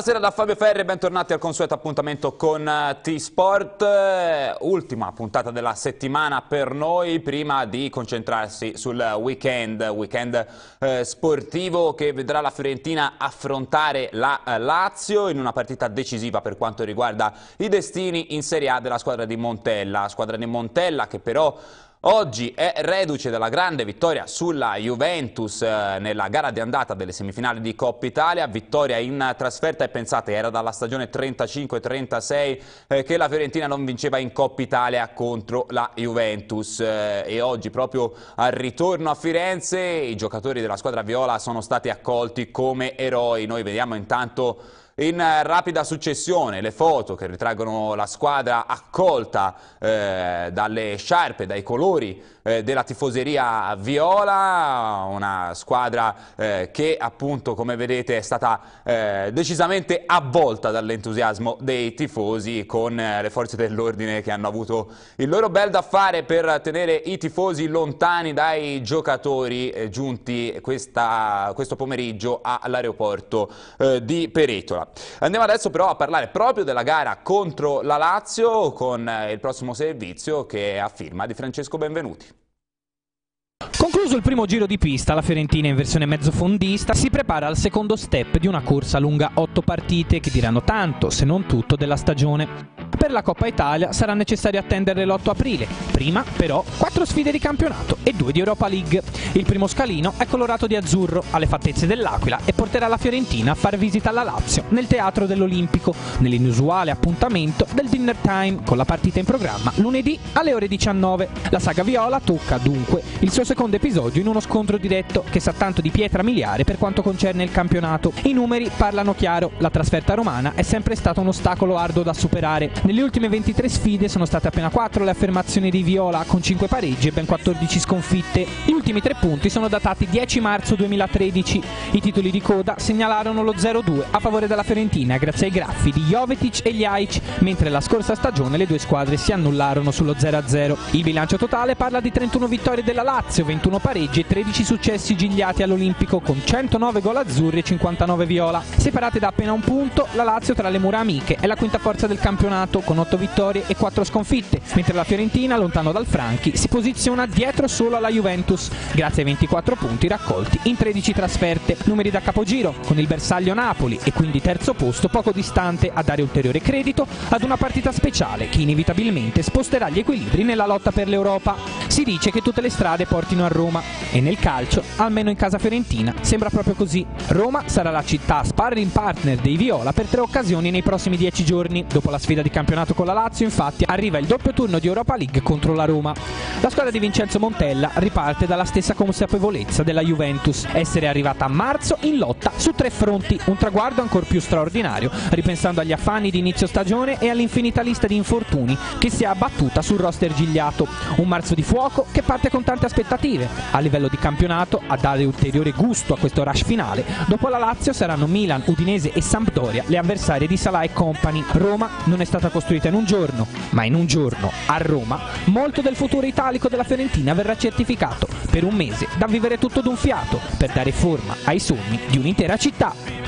Buonasera da Fabio Ferri, bentornati al consueto appuntamento con eh, T-Sport, eh, ultima puntata della settimana per noi, prima di concentrarsi sul weekend, weekend eh, sportivo che vedrà la Fiorentina affrontare la eh, Lazio in una partita decisiva per quanto riguarda i destini in Serie A della squadra di Montella, squadra di Montella che però Oggi è reduce dalla grande vittoria sulla Juventus eh, nella gara di andata delle semifinali di Coppa Italia, vittoria in trasferta e pensate era dalla stagione 35-36 eh, che la Fiorentina non vinceva in Coppa Italia contro la Juventus. Eh, e oggi proprio al ritorno a Firenze i giocatori della squadra viola sono stati accolti come eroi, noi vediamo intanto in rapida successione le foto che ritraggono la squadra accolta eh, dalle sciarpe, dai colori eh, della tifoseria viola, una squadra eh, che appunto come vedete è stata eh, decisamente avvolta dall'entusiasmo dei tifosi con eh, le forze dell'ordine che hanno avuto il loro bel da fare per tenere i tifosi lontani dai giocatori eh, giunti questa, questo pomeriggio all'aeroporto eh, di Peretola. Andiamo adesso però a parlare proprio della gara contro la Lazio con il prossimo servizio che è a firma di Francesco Benvenuti. Concluso il primo giro di pista, la Fiorentina in versione mezzofondista si prepara al secondo step di una corsa lunga otto partite che diranno tanto, se non tutto, della stagione. Per la Coppa Italia sarà necessario attendere l'8 aprile. Prima, però, quattro sfide di campionato e due di Europa League. Il primo scalino è colorato di azzurro, alle fattezze dell'Aquila, e porterà la Fiorentina a far visita alla Lazio nel Teatro dell'Olimpico, nell'inusuale appuntamento del dinner time, con la partita in programma lunedì alle ore 19. La saga viola tocca, dunque, il suo secondo episodio in uno scontro diretto che sa tanto di pietra miliare per quanto concerne il campionato. I numeri parlano chiaro, la trasferta romana è sempre stata un ostacolo arduo da superare. Nelle ultime 23 sfide sono state appena 4 le affermazioni di Viola con 5 pareggi e ben 14 sconfitte. Gli ultimi 3 punti sono datati 10 marzo 2013. I titoli di coda segnalarono lo 0-2 a favore della Fiorentina grazie ai graffi di Jovetic e Ljajic, mentre la scorsa stagione le due squadre si annullarono sullo 0-0. Il bilancio totale parla di 31 vittorie della Lazio, 21 pareggi e 13 successi gigliati all'Olimpico con 109 gol azzurri e 59 viola. Separate da appena un punto, la Lazio tra le mura amiche è la quinta forza del campionato con 8 vittorie e 4 sconfitte, mentre la Fiorentina, lontano dal Franchi, si posiziona dietro solo alla Juventus, grazie ai 24 punti raccolti in 13 trasferte. Numeri da capogiro, con il bersaglio Napoli e quindi terzo posto poco distante a dare ulteriore credito ad una partita speciale che inevitabilmente sposterà gli equilibri nella lotta per l'Europa. Si dice che tutte le strade portino a Roma e nel calcio, almeno in casa fiorentina, sembra proprio così. Roma sarà la città sparring partner dei Viola per tre occasioni nei prossimi 10 giorni, dopo la sfida di campionato campionato con la Lazio, infatti, arriva il doppio turno di Europa League contro la Roma. La squadra di Vincenzo Montella riparte dalla stessa consapevolezza della Juventus, essere arrivata a marzo in lotta su tre fronti, un traguardo ancora più straordinario, ripensando agli affanni di inizio stagione e all'infinita lista di infortuni che si è abbattuta sul roster gigliato. Un marzo di fuoco che parte con tante aspettative. A livello di campionato, a dare ulteriore gusto a questo rush finale, dopo la Lazio saranno Milan, Udinese e Sampdoria le avversarie di Salah e Company. Roma non è stata costruita in un giorno, ma in un giorno a Roma molto del futuro italico della Fiorentina verrà certificato per un mese da vivere tutto d'un fiato per dare forma ai sogni di un'intera città.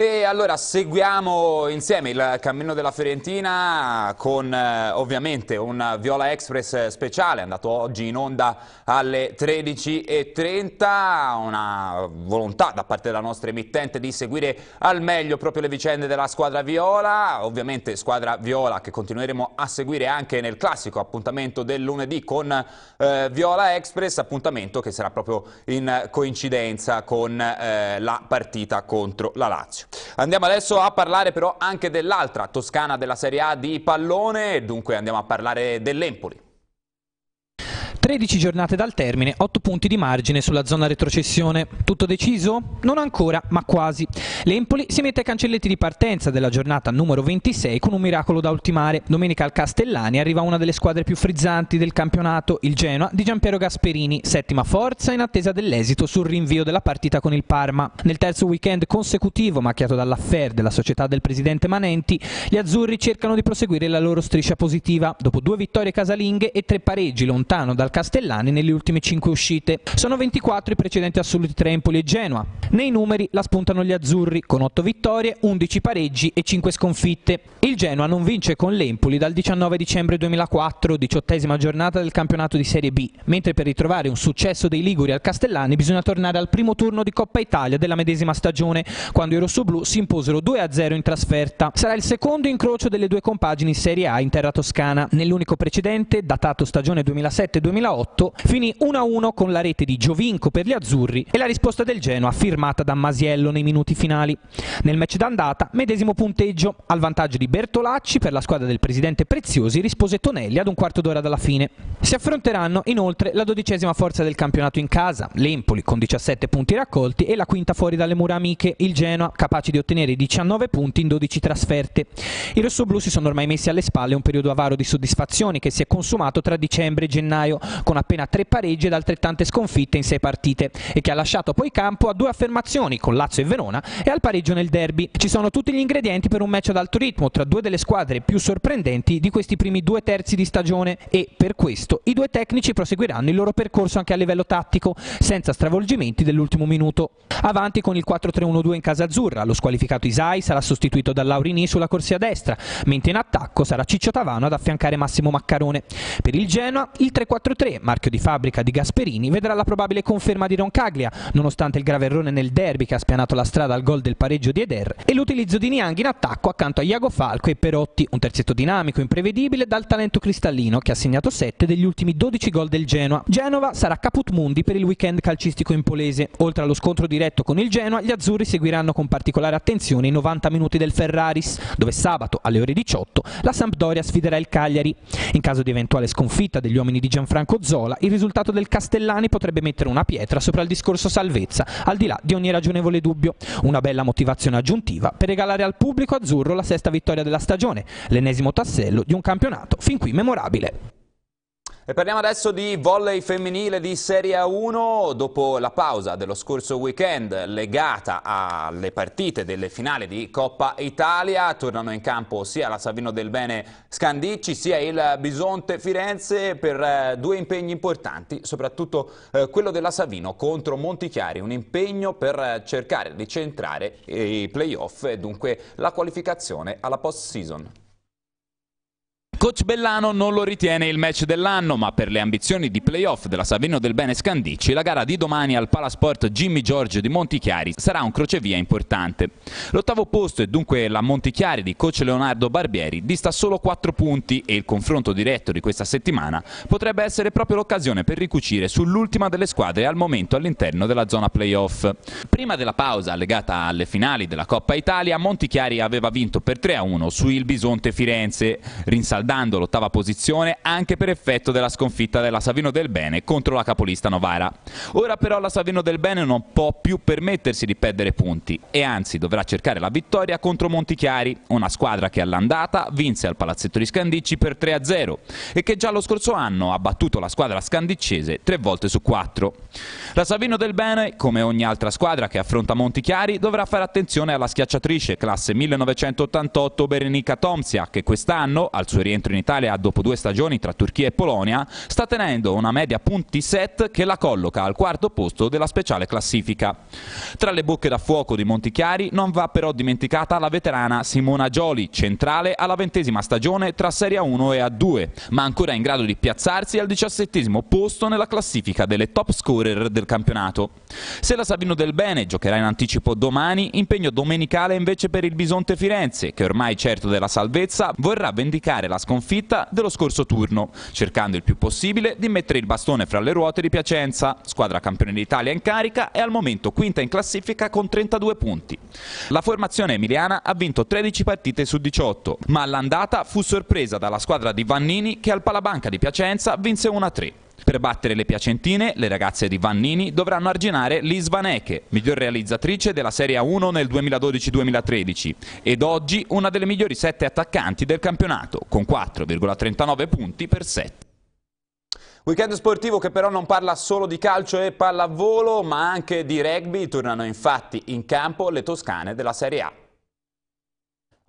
E allora seguiamo insieme il cammino della Fiorentina con eh, ovviamente un Viola Express speciale, andato oggi in onda alle 13.30, una volontà da parte della nostra emittente di seguire al meglio proprio le vicende della squadra Viola, ovviamente squadra Viola che continueremo a seguire anche nel classico appuntamento del lunedì con eh, Viola Express, appuntamento che sarà proprio in coincidenza con eh, la partita contro la Lazio. Andiamo adesso a parlare però anche dell'altra toscana della Serie A di pallone, dunque andiamo a parlare dell'Empoli. 13 giornate dal termine, 8 punti di margine sulla zona retrocessione. Tutto deciso? Non ancora, ma quasi. L'Empoli si mette ai cancelletti di partenza della giornata numero 26 con un miracolo da ultimare. Domenica al Castellani arriva una delle squadre più frizzanti del campionato, il Genoa di Giampiero Gasperini, settima forza in attesa dell'esito sul rinvio della partita con il Parma. Nel terzo weekend consecutivo macchiato dall'affair della società del presidente Manenti, gli azzurri cercano di proseguire la loro striscia positiva. Dopo due vittorie casalinghe e tre pareggi lontano dal Castellani nelle ultime 5 uscite. Sono 24 i precedenti assoluti tra Empoli e Genoa. Nei numeri la spuntano gli azzurri con 8 vittorie, 11 pareggi e 5 sconfitte. Il Genoa non vince con l'Empoli dal 19 dicembre 2004, diciottesima giornata del campionato di Serie B, mentre per ritrovare un successo dei Liguri al Castellani bisogna tornare al primo turno di Coppa Italia della medesima stagione, quando i rossoblù si imposero 2-0 in trasferta. Sarà il secondo incrocio delle due compagini in Serie A in terra toscana. Nell'unico precedente, datato stagione 2007-2008, finì 1-1 con la rete di Giovinco per gli azzurri e la risposta del Genoa firmata da Masiello nei minuti finali. Nel match d'andata, medesimo punteggio, al vantaggio di Bertolacci per la squadra del presidente Preziosi rispose Tonelli ad un quarto d'ora dalla fine. Si affronteranno inoltre la dodicesima forza del campionato in casa, l'Empoli con 17 punti raccolti e la quinta fuori dalle mura amiche, il Genoa, capace di ottenere 19 punti in 12 trasferte. I rossoblù si sono ormai messi alle spalle un periodo avaro di soddisfazioni che si è consumato tra dicembre e gennaio, con appena tre pareggi ed altrettante sconfitte in sei partite, e che ha lasciato poi campo a due affermazioni con Lazio e Verona e al pareggio nel derby. Ci sono tutti gli ingredienti per un match ad alto ritmo tra due delle squadre più sorprendenti di questi primi due terzi di stagione e per questo i due tecnici proseguiranno il loro percorso anche a livello tattico, senza stravolgimenti dell'ultimo minuto. Avanti con il 4-3-1-2 in casa azzurra, lo squalificato Isai sarà sostituito da Laurini sulla corsia destra, mentre in attacco sarà Ciccio Tavano ad affiancare Massimo Maccarone. Per il Genoa il 3-4-3, marchio di fabbrica di Gasperini, vedrà la probabile conferma di Roncaglia, nonostante il grave errore nel derby che ha spianato la strada al gol del pareggio di Eder, e l'utilizzo di Niang in attacco accanto a Iago Falco e Perotti, un terzetto dinamico, imprevedibile dal talento cristallino che ha segnato 7 degli ultimi 12 gol del Genoa. Genova sarà caput mundi per il weekend calcistico impolese. Oltre allo scontro diretto con il Genoa, gli azzurri seguiranno con particolare attenzione i 90 minuti del Ferraris, dove sabato alle ore 18 la Sampdoria sfiderà il Cagliari. In caso di eventuale sconfitta degli uomini di Gianfranco Zola, il risultato del Castellani potrebbe mettere una pietra sopra il discorso salvezza, al di là di ogni ragionevole dubbio. Una bella motivazione aggiuntiva per regalare al pubblico azzurro la sesta vittoria della stagione, l'ennesimo tassello di un campionato fin qui memorabile. E parliamo adesso di volley femminile di Serie A1 dopo la pausa dello scorso weekend legata alle partite delle finali di Coppa Italia. Tornano in campo sia la Savino del Bene Scandicci sia il Bisonte Firenze per eh, due impegni importanti, soprattutto eh, quello della Savino contro Montichiari, un impegno per cercare di centrare i playoff e dunque la qualificazione alla post-season. Coach Bellano non lo ritiene il match dell'anno, ma per le ambizioni di playoff della Savino del Bene Scandicci, la gara di domani al Palasport Jimmy Giorgio di Montichiari sarà un crocevia importante. L'ottavo posto e dunque la Montichiari di coach Leonardo Barbieri dista solo 4 punti e il confronto diretto di questa settimana potrebbe essere proprio l'occasione per ricucire sull'ultima delle squadre al momento all'interno della zona playoff. Prima della pausa legata alle finali della Coppa Italia, Montichiari aveva vinto per 3-1 su il Bisonte Firenze, rinsaldando saldando l'ottava posizione anche per effetto della sconfitta della Savino del Bene contro la capolista Novara. Ora però la Savino del Bene non può più permettersi di perdere punti e anzi dovrà cercare la vittoria contro Montichiari, una squadra che all'andata vinse al Palazzetto di Scandicci per 3-0 e che già lo scorso anno ha battuto la squadra scandiccese tre volte su quattro. La Savino del Bene, come ogni altra squadra che affronta Montichiari, dovrà fare attenzione alla schiacciatrice classe 1988 Berenica Tomsia che quest'anno, al suo rientro rientro in Italia dopo due stagioni tra Turchia e Polonia, sta tenendo una media punti set che la colloca al quarto posto della speciale classifica. Tra le bocche da fuoco di Montichiari non va però dimenticata la veterana Simona Gioli, centrale alla ventesima stagione tra Serie A1 e A2, ma ancora in grado di piazzarsi al diciassettesimo posto nella classifica delle top scorer del campionato. Se la Sabino del Bene giocherà in anticipo domani, impegno domenicale invece per il Bisonte Firenze, che ormai certo della salvezza vorrà vendicare la sconfitta dello scorso turno, cercando il più possibile di mettere il bastone fra le ruote di Piacenza, squadra campione d'Italia in carica e al momento quinta in classifica con 32 punti. La formazione emiliana ha vinto 13 partite su 18, ma all'andata fu sorpresa dalla squadra di Vannini che al Palabanca di Piacenza vinse 1-3. Per battere le piacentine, le ragazze di Vannini dovranno arginare Liz Vaneke, miglior realizzatrice della Serie A1 nel 2012-2013 ed oggi una delle migliori sette attaccanti del campionato, con 4,39 punti per 7. Weekend sportivo che però non parla solo di calcio e pallavolo, ma anche di rugby. Tornano infatti in campo le toscane della Serie A.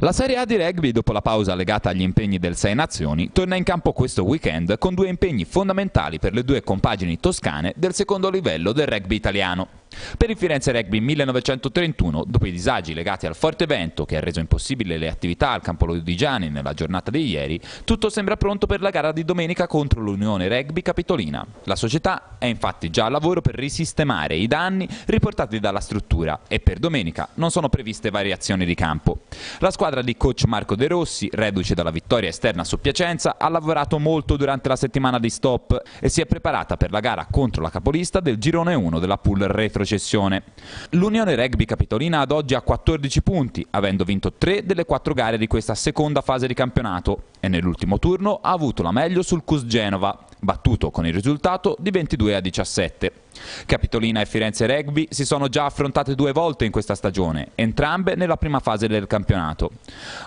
La Serie A di rugby, dopo la pausa legata agli impegni del Sei Nazioni, torna in campo questo weekend con due impegni fondamentali per le due compagini toscane del secondo livello del rugby italiano. Per il Firenze Rugby 1931, dopo i disagi legati al forte vento che ha reso impossibile le attività al campo Lodigiani nella giornata di ieri, tutto sembra pronto per la gara di domenica contro l'Unione Rugby Capitolina. La società è infatti già a lavoro per risistemare i danni riportati dalla struttura e per domenica non sono previste variazioni di campo. La squadra di coach Marco De Rossi, reduce dalla vittoria esterna su Piacenza, ha lavorato molto durante la settimana di stop e si è preparata per la gara contro la capolista del girone 1 della pool retro retrocessione. L'Unione Rugby Capitolina ad oggi ha 14 punti, avendo vinto 3 delle 4 gare di questa seconda fase di campionato e nell'ultimo turno ha avuto la meglio sul Cus Genova, battuto con il risultato di 22 a 17. Capitolina e Firenze Rugby si sono già affrontate due volte in questa stagione, entrambe nella prima fase del campionato.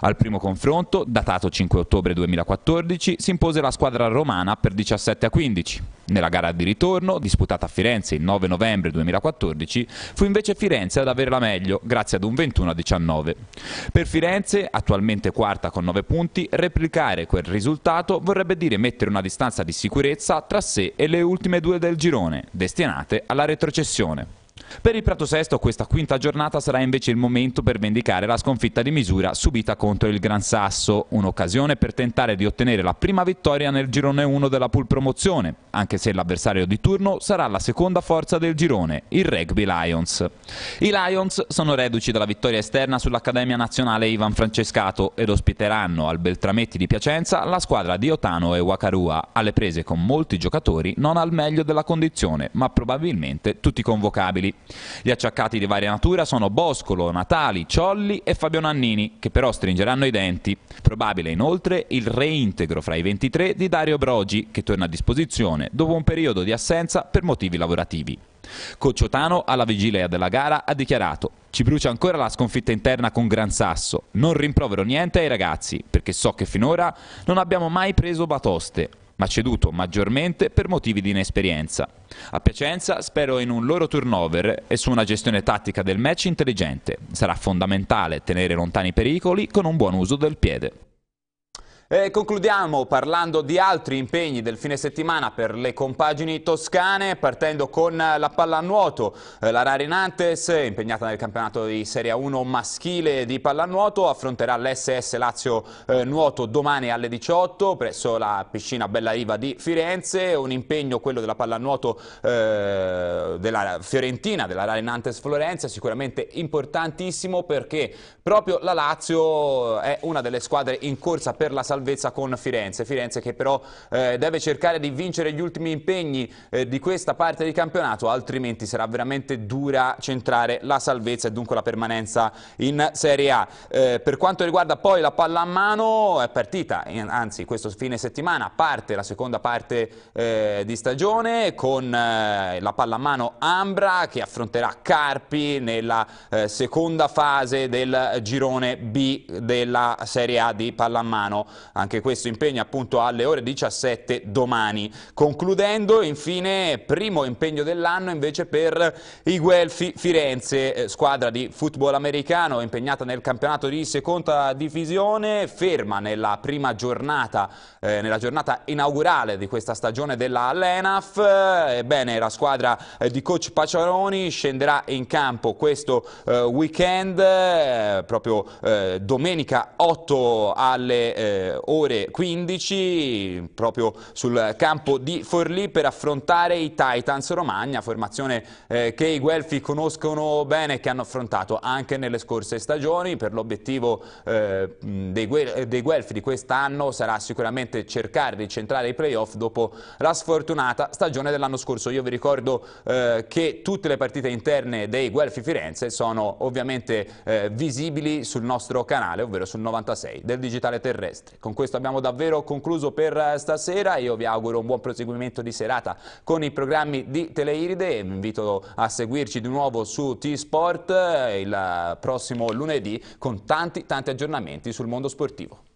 Al primo confronto, datato 5 ottobre 2014, si impose la squadra romana per 17 a 15. Nella gara di ritorno, disputata a Firenze il 9 novembre 2014, fu invece Firenze ad avere la meglio, grazie ad un 21 a 19. Per Firenze, attualmente quarta con 9 punti, replicare quel risultato vorrebbe dire mettere una distanza di sicurezza tra sé e le ultime due del girone, destinate alla retrocessione. Per il Prato Sesto questa quinta giornata sarà invece il momento per vendicare la sconfitta di misura subita contro il Gran Sasso, un'occasione per tentare di ottenere la prima vittoria nel girone 1 della pool promozione, anche se l'avversario di turno sarà la seconda forza del girone, il Rugby Lions. I Lions sono reduci dalla vittoria esterna sull'Accademia Nazionale Ivan Francescato ed ospiteranno al Beltrametti di Piacenza la squadra di Otano e Wakarua, alle prese con molti giocatori non al meglio della condizione, ma probabilmente tutti convocabili. Gli acciaccati di varia natura sono Boscolo, Natali, Ciolli e Fabio Nannini, che però stringeranno i denti. Probabile inoltre il reintegro fra i 23 di Dario Brogi, che torna a disposizione dopo un periodo di assenza per motivi lavorativi. Cocciotano, alla vigilia della gara, ha dichiarato ci brucia ancora la sconfitta interna con Gran Sasso. Non rimprovero niente ai ragazzi, perché so che finora non abbiamo mai preso batoste ma ceduto maggiormente per motivi di inesperienza. A Piacenza spero in un loro turnover e su una gestione tattica del match intelligente. Sarà fondamentale tenere lontani i pericoli con un buon uso del piede. E concludiamo parlando di altri impegni del fine settimana per le compagini toscane, partendo con la pallanuoto. Eh, la Rari Nantes, impegnata nel campionato di Serie 1 maschile di pallanuoto, affronterà l'SS Lazio eh, Nuoto domani alle 18 presso la piscina Bella Riva di Firenze. Un impegno, quello della pallanuoto eh, della Fiorentina, della Rari Nantes Florenza, sicuramente importantissimo perché proprio la Lazio è una delle squadre in corsa per la salvezza salvezza con Firenze. Firenze che però eh, deve cercare di vincere gli ultimi impegni eh, di questa parte di campionato, altrimenti sarà veramente dura centrare la salvezza e dunque la permanenza in Serie A. Eh, per quanto riguarda poi la palla a mano, è partita, anzi questo fine settimana parte la seconda parte eh, di stagione con eh, la palla a mano Ambra che affronterà Carpi nella eh, seconda fase del girone B della Serie A di pallamano anche questo impegno appunto alle ore 17 domani. Concludendo infine primo impegno dell'anno invece per i Guelfi Firenze, eh, squadra di football americano impegnata nel campionato di seconda divisione, ferma nella prima giornata, eh, nella giornata inaugurale di questa stagione della Lenaf. Ebbene la squadra eh, di coach Paciaroni scenderà in campo questo eh, weekend, eh, proprio eh, domenica 8 alle ore 15 proprio sul campo di Forlì per affrontare i Titans Romagna, formazione eh, che i Guelfi conoscono bene e che hanno affrontato anche nelle scorse stagioni. Per l'obiettivo eh, dei, dei, Guelfi di quest'anno sarà sicuramente cercare di centrare i playoff dopo la sfortunata stagione dell'anno scorso. Io vi ricordo eh, che tutte le partite interne dei Guelfi Firenze sono ovviamente eh, visibili sul nostro canale, ovvero sul 96 del digitale terrestre. Con questo abbiamo davvero concluso per eh, stasera, io vi auguro un buon proseguimento di serata con i programmi di Teleiride e vi invito a seguirci di nuovo su T-Sport eh, il prossimo lunedì con tanti tanti aggiornamenti sul mondo sportivo.